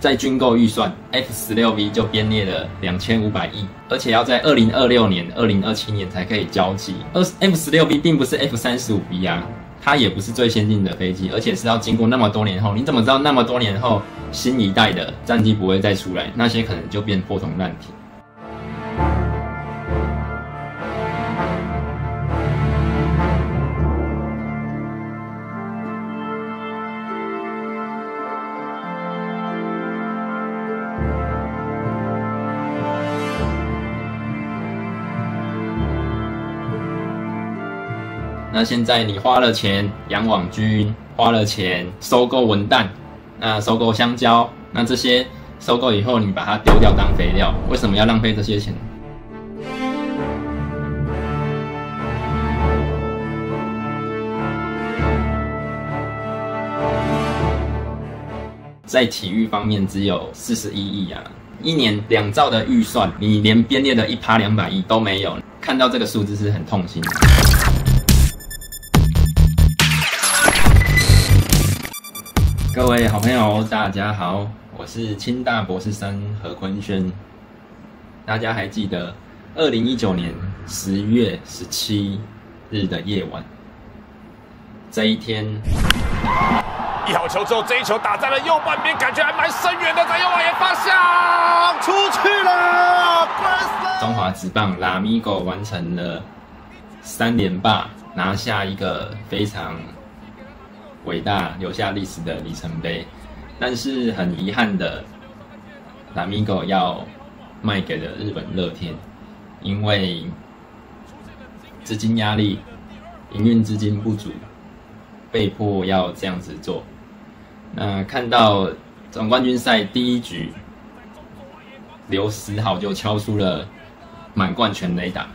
在军购预算，F 十六 V 就编列了两千五百亿，而且要在二零二六年、二零二七年才可以交机。而 F 十六 V 并不是 F 三十五 V 啊，它也不是最先进的飞机，而且是要经过那么多年后，你怎么知道那么多年后新一代的战机不会再出来？那些可能就变破铜烂铁。那现在你花了钱养网军，花了钱收购文旦，那收购香蕉，那这些收购以后你把它丢掉当肥料，为什么要浪费这些钱？在体育方面只有四十一亿啊，一年两兆的预算，你连编列的一趴两百亿都没有，看到这个数字是很痛心。各位好朋友，大家好，我是清大博士生何坤轩。大家还记得二零一九年十月十七日的夜晚，这一天，一好球之后，这一球打在了右半边，感觉还蛮深远的，在右外野方向出去了。中华职棒拉米狗完成了三连霸，拿下一个非常。伟大留下历史的里程碑，但是很遗憾的，拉米狗要卖给了日本乐天，因为资金压力、营运资金不足，被迫要这样子做。那看到总冠军赛第一局，刘思豪就敲出了满贯全垒打，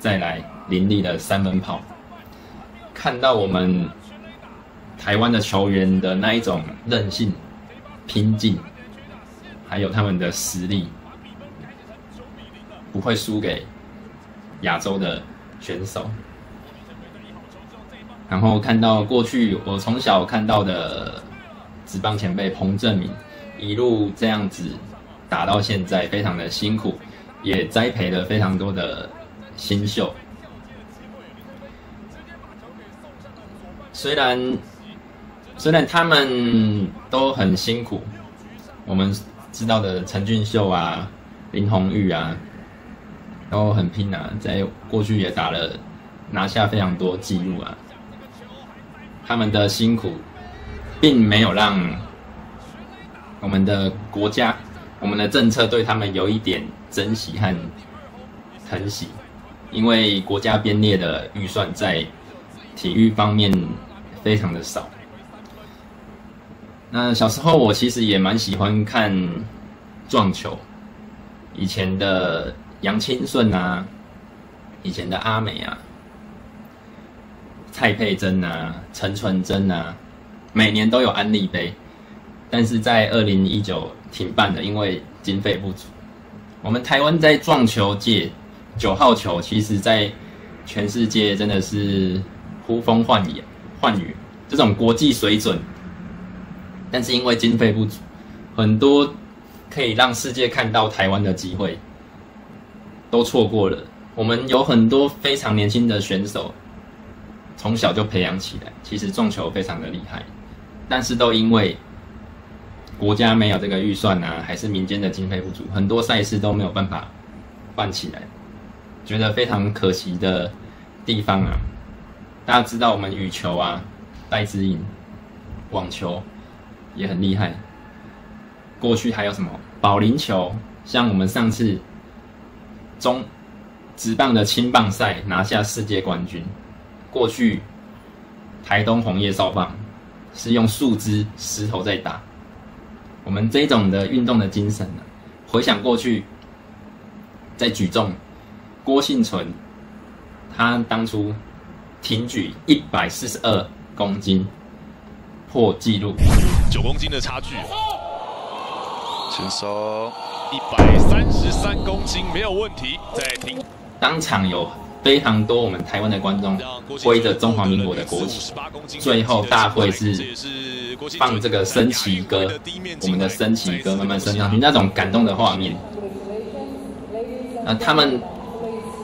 再来林立的三分炮，看到我们。台湾的球员的那一种韧性、拼劲，还有他们的实力，不会输给亚洲的选手。然后看到过去我从小看到的职棒前辈彭正明，一路这样子打到现在，非常的辛苦，也栽培了非常多的新秀。虽然。虽然他们都很辛苦，我们知道的陈俊秀啊、林红玉啊，都很拼啊，在过去也打了拿下非常多记录啊。他们的辛苦，并没有让我们的国家、我们的政策对他们有一点珍惜和疼惜，因为国家编列的预算在体育方面非常的少。那小时候我其实也蛮喜欢看撞球，以前的杨清顺啊，以前的阿美啊，蔡佩珍啊，陈纯真啊，每年都有安利杯，但是在二零一九停办的，因为经费不足。我们台湾在撞球界九号球，其实在全世界真的是呼风唤雨，唤雨这种国际水准。但是因为经费不足，很多可以让世界看到台湾的机会都错过了。我们有很多非常年轻的选手，从小就培养起来，其实撞球非常的厉害，但是都因为国家没有这个预算啊，还是民间的经费不足，很多赛事都没有办法办起来，觉得非常可惜的地方啊。大家知道我们羽球啊，戴资颖，网球。也很厉害。过去还有什么保龄球？像我们上次中直棒的青棒赛拿下世界冠军。过去台东红叶少棒是用树枝、石头在打。我们这种的运动的精神呢？回想过去，在举重，郭幸存他当初挺举一百四十二公斤。破纪录，九公斤的差距，轻松一百三十三公斤没有问题。在停，当场有非常多我们台湾的观众挥着中华民国的国旗，最后大会是放这个升旗歌，我们的升旗歌慢慢升上去，那种感动的画面。啊，他们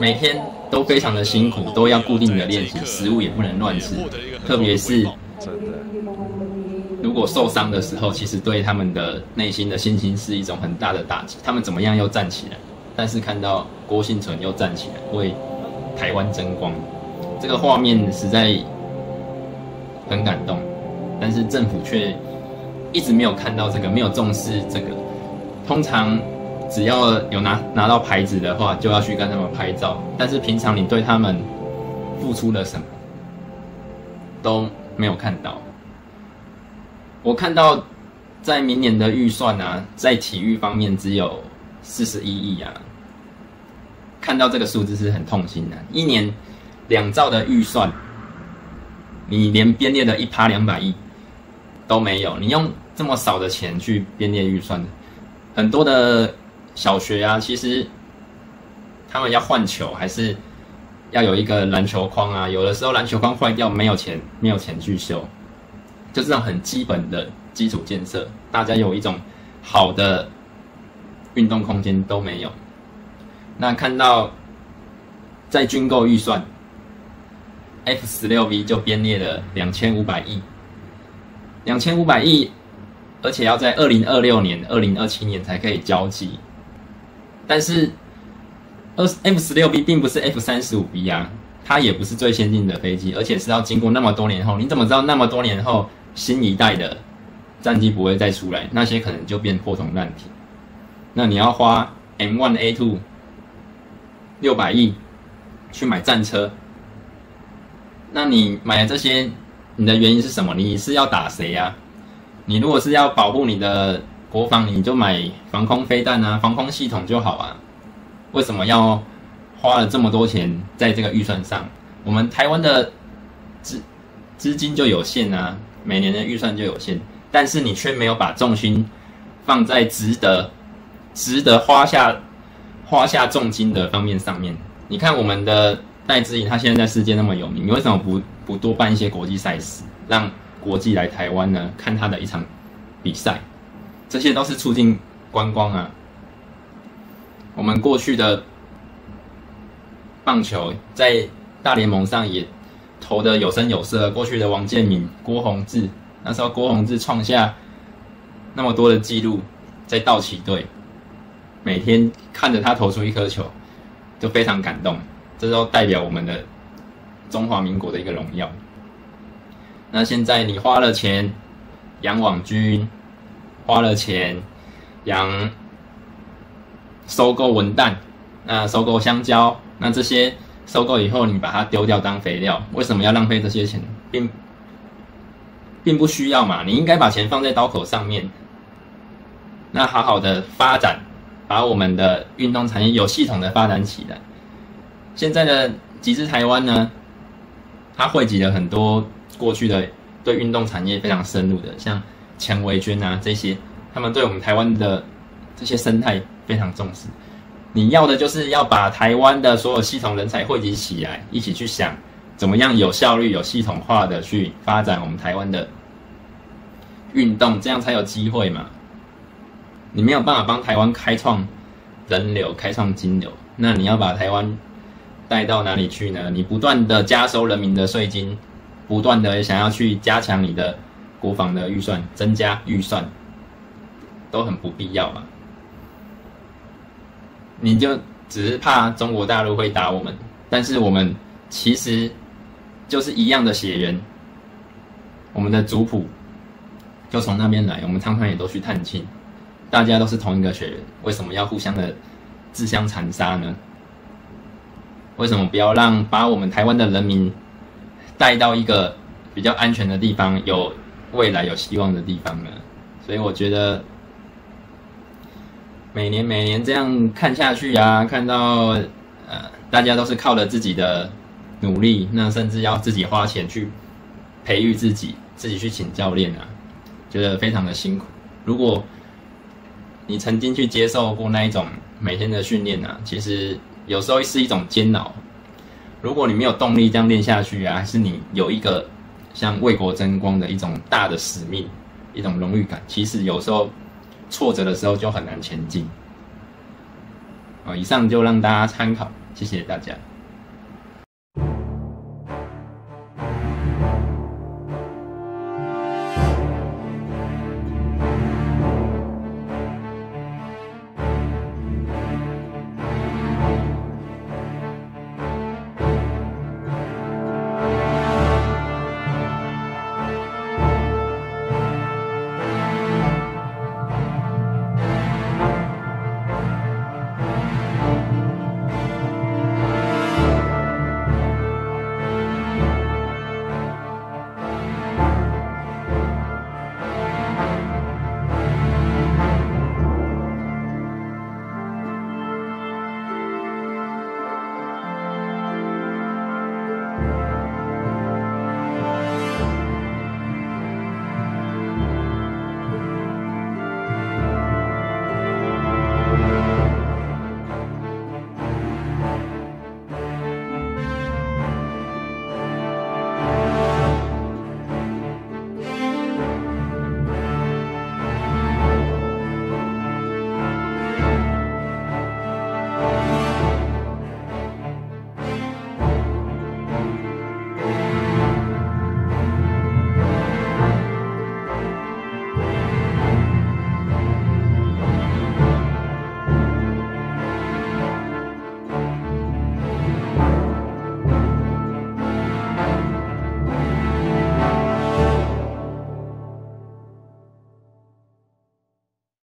每天都非常的辛苦，都要固定的练习，食物也不能乱吃，特别是如果受伤的时候，其实对他们的内心的信心是一种很大的打击。他们怎么样又站起来？但是看到郭幸存又站起来为台湾争光，这个画面实在很感动。但是政府却一直没有看到这个，没有重视这个。通常只要有拿拿到牌子的话，就要去跟他们拍照。但是平常你对他们付出了什么都没有看到。我看到在明年的预算啊，在体育方面只有四十一亿啊。看到这个数字是很痛心的，一年两兆的预算，你连编列的一趴两百亿都没有，你用这么少的钱去编列预算，很多的小学啊，其实他们要换球，还是要有一个篮球框啊，有的时候篮球框坏掉，没有钱，没有钱去修，就这种很基本的基础建设，大家有一种好的运动空间都没有。那看到在军购预算，F 十六 V 就编列了两千五百亿，两千五百亿，而且要在二零二六年、二零二七年才可以交机。但是，二 F 十六 B 并不是 F 三十五 B 啊，它也不是最先进的飞机，而且是要经过那么多年后，你怎么知道那么多年后新一代的战机不会再出来？那些可能就变破铜烂铁。那你要花 M one A two。六百亿去买战车，那你买这些，你的原因是什么？你是要打谁呀？你如果是要保护你的国防，你就买防空飞弹啊，防空系统就好啊。为什么要花了这么多钱在这个预算上？我们台湾的资资金就有限啊，每年的预算就有限，但是你却没有把重心放在值得、值得花下。花下重金的方面上面，你看我们的戴志颖，他现在在世界那么有名，你为什么不不多办一些国际赛事，让国际来台湾呢？看他的一场比赛，这些都是促进观光啊。我们过去的棒球在大联盟上也投的有声有色，过去的王建民、郭宏志，那时候郭宏志创下那么多的记录，在道奇队。每天看着他投出一颗球，就非常感动。这都代表我们的中华民国的一个荣耀。那现在你花了钱养网军，花了钱养收购文旦，那收购香蕉，那这些收购以后你把它丢掉当肥料，为什么要浪费这些钱？并并不需要嘛，你应该把钱放在刀口上面，那好好的发展。把我们的运动产业有系统的发展起来。现在的极致台湾呢，它汇集了很多过去的对运动产业非常深入的，像钱维娟啊这些，他们对我们台湾的这些生态非常重视。你要的就是要把台湾的所有系统人才汇集起来，一起去想怎么样有效率、有系统化的去发展我们台湾的运动，这样才有机会嘛。你没有办法帮台湾开创人流、开创金流，那你要把台湾带到哪里去呢？你不断的加收人民的税金，不断的想要去加强你的国防的预算，增加预算，都很不必要嘛。你就只是怕中国大陆会打我们，但是我们其实就是一样的血缘，我们的族谱就从那边来，我们常常也都去探亲。大家都是同一个血缘，为什么要互相的自相残杀呢？为什么不要让把我们台湾的人民带到一个比较安全的地方，有未来、有希望的地方呢？所以我觉得每年每年这样看下去啊，看到呃大家都是靠着自己的努力，那甚至要自己花钱去培育自己，自己去请教练啊，觉得非常的辛苦。如果你曾经去接受过那一种每天的训练啊，其实有时候是一种煎熬。如果你没有动力这样练下去啊，还是你有一个像为国争光的一种大的使命，一种荣誉感。其实有时候挫折的时候就很难前进。啊，以上就让大家参考，谢谢大家。